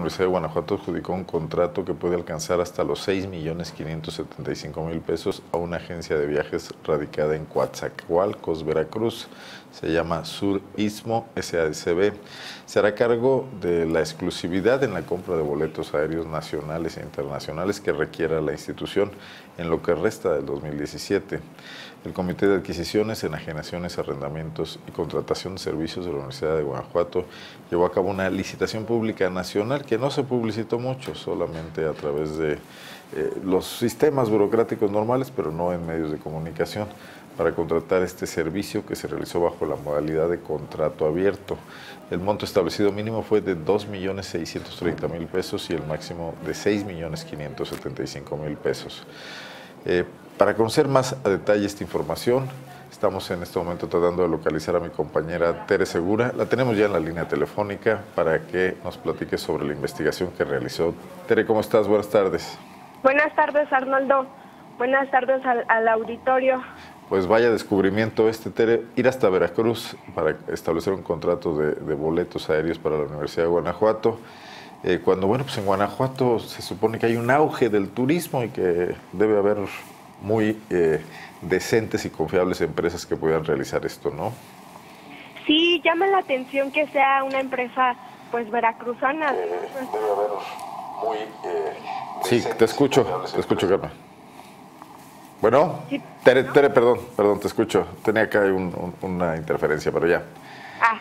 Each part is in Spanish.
Universidad de Guanajuato adjudicó un contrato que puede alcanzar hasta los 6.575.000 pesos a una agencia de viajes radicada en Coatzacoalcos, Veracruz. Se llama Sur Istmo SADCB. Se hará cargo de la exclusividad en la compra de boletos aéreos nacionales e internacionales que requiera la institución en lo que resta del 2017. El Comité de Adquisiciones, Enajenaciones, Arrendamientos y Contratación de Servicios de la Universidad de Guanajuato llevó a cabo una licitación pública nacional que no se publicitó mucho, solamente a través de eh, los sistemas burocráticos normales, pero no en medios de comunicación, para contratar este servicio que se realizó bajo la modalidad de contrato abierto. El monto establecido mínimo fue de 2.630.000 pesos y el máximo de 6.575.000 pesos. Eh, para conocer más a detalle esta información, estamos en este momento tratando de localizar a mi compañera Tere Segura. La tenemos ya en la línea telefónica para que nos platique sobre la investigación que realizó. Tere, ¿cómo estás? Buenas tardes. Buenas tardes, Arnoldo. Buenas tardes al, auditorio. Pues vaya descubrimiento este, Tere, ir hasta Veracruz para establecer un contrato de, boletos aéreos para la Universidad de Guanajuato. Eh, cuando, bueno, pues en Guanajuato se supone que hay un auge del turismo y que debe haber muy eh, decentes y confiables empresas que puedan realizar esto, ¿no? Sí, llama la atención que sea una empresa, pues, veracruzana. Eh, debe haber muy... Sí, te escucho, te escucho, Carmen. Bueno, Tere, perdón, perdón, te escucho. Tenía acá una interferencia, pero ya. Ah,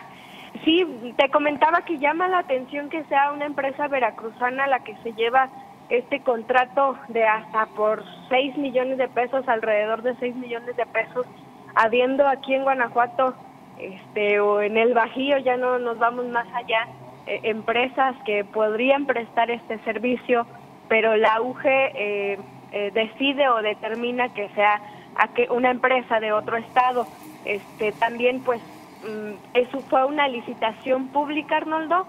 sí, te comentaba que llama la atención que sea una empresa veracruzana la que se lleva este contrato de hasta por 6 millones de pesos, alrededor de 6 millones de pesos, habiendo aquí en Guanajuato este, o en el Bajío, ya no nos vamos más allá, eh, empresas que podrían prestar este servicio, pero la UGE eh, eh, decide o determina que sea a que una empresa de otro estado. Este, también pues mm, eso fue una licitación pública, Arnoldo,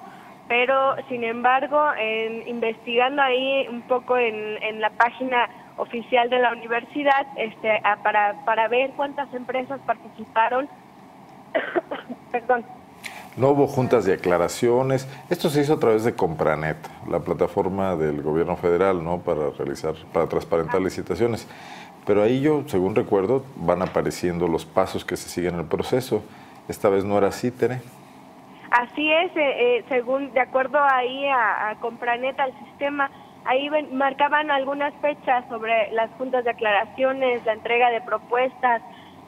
pero sin embargo, en, investigando ahí un poco en, la página oficial de la universidad este, para, para ver cuántas empresas participaron, perdón. No hubo juntas de aclaraciones. Esto se hizo a través de Compranet, la plataforma del gobierno federal, ¿no? Para realizar, para transparentar licitaciones. Pero ahí yo, según recuerdo, van apareciendo los pasos que se siguen en el proceso. Esta vez no era así, Tere. Así es, eh, eh, según de acuerdo ahí a, a Compranet, al sistema, ahí marcaban algunas fechas sobre las juntas de aclaraciones, la entrega de propuestas,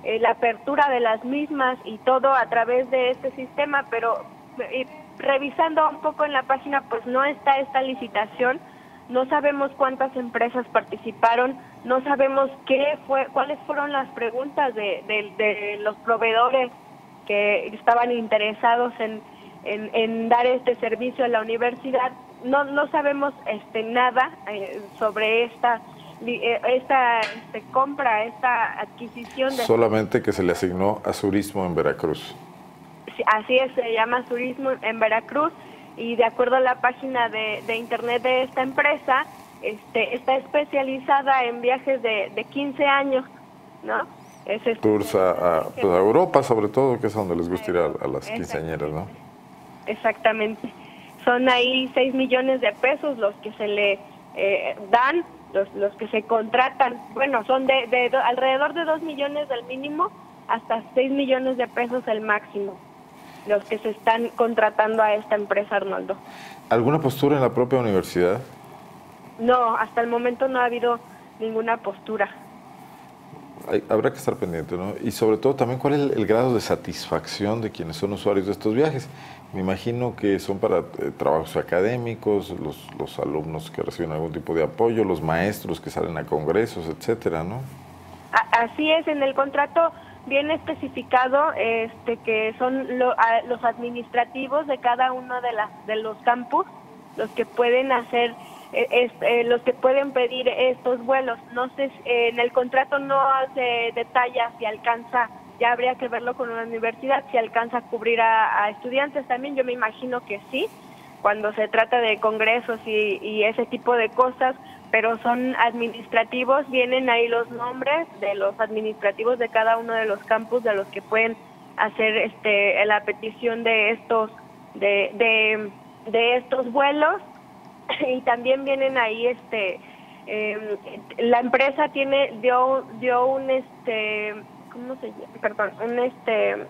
eh, la apertura de las mismas y todo a través de este sistema, pero revisando un poco en la página, pues no está esta licitación, no sabemos cuántas empresas participaron, no sabemos qué fue, cuáles fueron las preguntas de, los proveedores que estaban interesados en en, dar este servicio a la universidad. No, no sabemos este, nada eh, sobre esta eh, esta este, compra, esta adquisición. De Solamente que se le asignó a Surismo en Veracruz. así es, se llama Turismo en Veracruz y de acuerdo a la página de, de internet de esta empresa, este, está especializada en viajes de, de 15 años, ¿no? Es este, Tours a, pues, a, Europa sobre todo, que es donde les gusta ir a, a las quinceañeras, ¿no? Exactamente. Son ahí 6 millones de pesos los que se le eh, dan, los, los que se contratan. Bueno, son de, de, alrededor de 2 millones del mínimo hasta 6 millones de pesos el máximo, los que se están contratando a esta empresa, Arnoldo. ¿Alguna postura en la propia universidad? No, hasta el momento no ha habido ninguna postura habrá que estar pendiente, ¿no? Y sobre todo también cuál es el, grado de satisfacción de quienes son usuarios de estos viajes. Me imagino que son para eh, trabajos académicos, los, los alumnos que reciben algún tipo de apoyo, los maestros que salen a congresos, etcétera, ¿no? Así es, en el contrato viene especificado este que son los administrativos de cada uno de, las, de los campus los que pueden hacer es, eh, los que pueden pedir estos vuelos. No sé, en el contrato no hace detalla si alcanza, ya habría que verlo con una universidad, si alcanza a cubrir a, estudiantes también, yo me imagino que sí, cuando se trata de congresos y, y ese tipo de cosas, pero son administrativos, vienen ahí los nombres de los administrativos de cada uno de los campus de los que pueden hacer este la petición de estos de, de, de estos vuelos y también vienen ahí este em, la empresa tiene dio dio un este cómo se llama perdón un este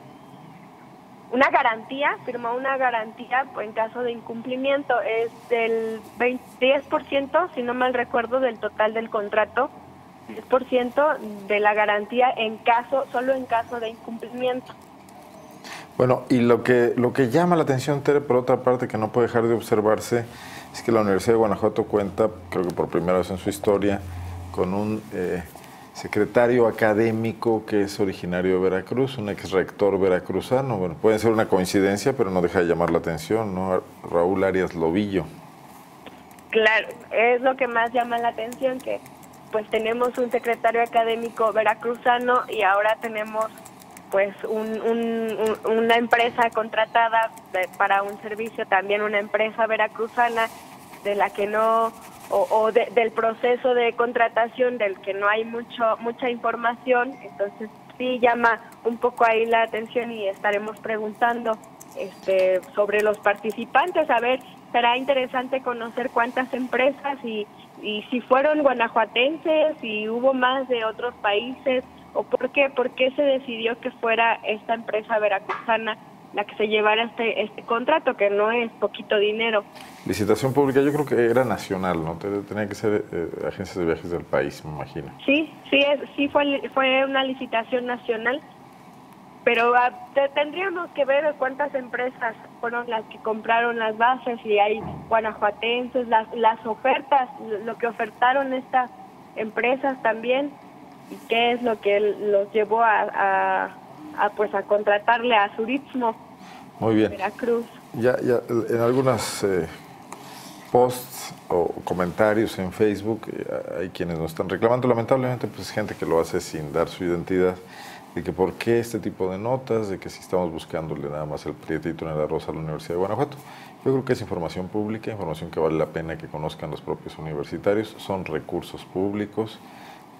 una garantía firmó una garantía en caso de incumplimiento. Es del 20, 10% si no mal recuerdo del total del contrato 10% de la garantía en caso solo en caso de incumplimiento. Bueno, y lo que, lo que llama la atención, Tere, por otra parte, que no puede dejar de observarse, es que la Universidad de Guanajuato cuenta, creo que por primera vez en su historia, con un eh, secretario académico que es originario de Veracruz, un ex rector veracruzano. Bueno, puede ser una coincidencia, pero no deja de llamar la atención, ¿no? Raúl Arias Lobillo. Claro, es lo que más llama la atención, que pues tenemos un secretario académico veracruzano y ahora tenemos pues una empresa contratada para un servicio, también una empresa veracruzana de la que no o, del proceso de contratación del que no hay mucho mucha información, entonces sí llama un poco ahí la atención y estaremos preguntando este sobre los participantes, a ver, será interesante conocer cuántas empresas y, y si fueron guanajuatenses, y hubo más de otros países, o por qué, por qué se decidió que fuera esta empresa veracruzana la que se llevara este, este contrato, que no es poquito dinero. Licitación pública, yo creo que era nacional, ¿no? Tenía que ser eh, agencias de viajes del país, me imagino. Sí, sí, es, sí fue, fue una licitación nacional, pero ah, tendríamos que ver cuántas empresas fueron las que compraron las bases y hay guanajuatenses, las, las ofertas, lo que ofertaron estas empresas también y qué es lo que los llevó a, pues a contratarle a Surismo Muy bien. Veracruz. Ya, ya en algunas eh, posts o comentarios en Facebook eh, hay quienes nos están reclamando, lamentablemente pues gente que lo hace sin dar su identidad, de que por qué este tipo de notas, de que si estamos buscándole nada más el prietito en la rosa a la Universidad de Guanajuato. Yo creo que es información pública, información que vale la pena que conozcan los propios universitarios, son recursos públicos.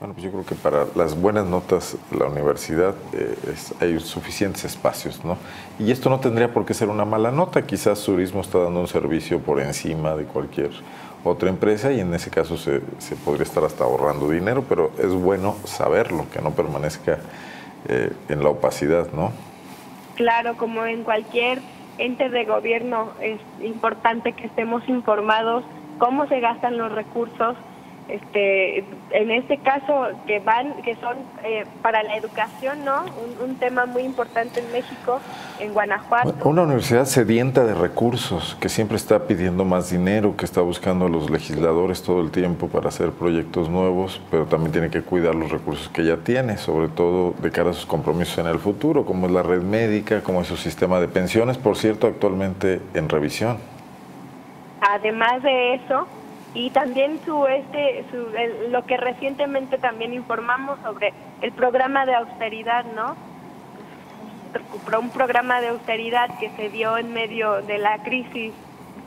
Bueno, pues yo creo que para las buenas notas la universidad eh, hay suficientes espacios, ¿no? Y esto no tendría por qué ser una mala nota. Quizás Turismo está dando un servicio por encima de cualquier otra empresa y en ese caso se, se podría estar hasta ahorrando dinero, pero es bueno saberlo, que no permanezca eh, en la opacidad, ¿no? Claro, como en cualquier ente de gobierno es importante que estemos informados cómo se gastan los recursos este en este caso que van que son eh, para la educación no un, tema muy importante en México en Guanajuato. Una universidad sedienta de recursos que siempre está pidiendo más dinero que está buscando a los legisladores todo el tiempo para hacer proyectos nuevos pero también tiene que cuidar los recursos que ya tiene sobre todo de cara a sus compromisos en el futuro como es la red médica como es su sistema de pensiones por cierto actualmente en revisión. Además de eso y también su este su, lo que recientemente también informamos sobre el programa de austeridad no un programa de austeridad que se dio en medio de la crisis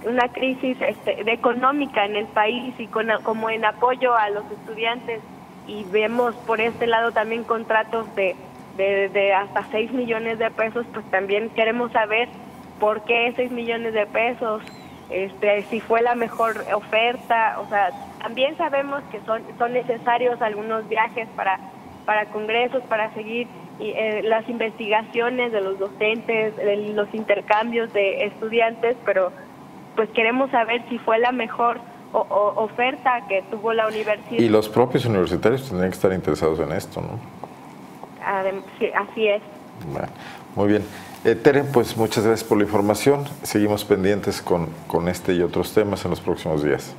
una crisis este, económica en el país y con, como en apoyo a los estudiantes. Y vemos por este lado también contratos de, de, de hasta 6 millones de pesos pues también queremos saber por qué 6 millones de pesos este, si fue la mejor oferta, o sea, también sabemos que son, son necesarios algunos viajes para, para congresos, para seguir eh, las investigaciones de los docentes, los intercambios de estudiantes, pero pues queremos saber si fue la mejor oferta que tuvo la universidad. Y los propios universitarios tendrían que estar interesados en esto, ¿no? sí, así es. Muy bien. Eh, Tere, pues muchas gracias por la información. Seguimos pendientes con, con este y otros temas en los próximos días.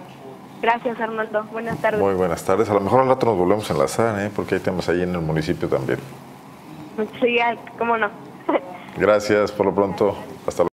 Gracias, Arnoldo. Buenas tardes. Muy buenas tardes. A lo mejor al rato nos volvemos a enlazar, ¿eh? porque hay temas ahí en el municipio también. Sí, cómo no. gracias, por lo pronto. Hasta luego.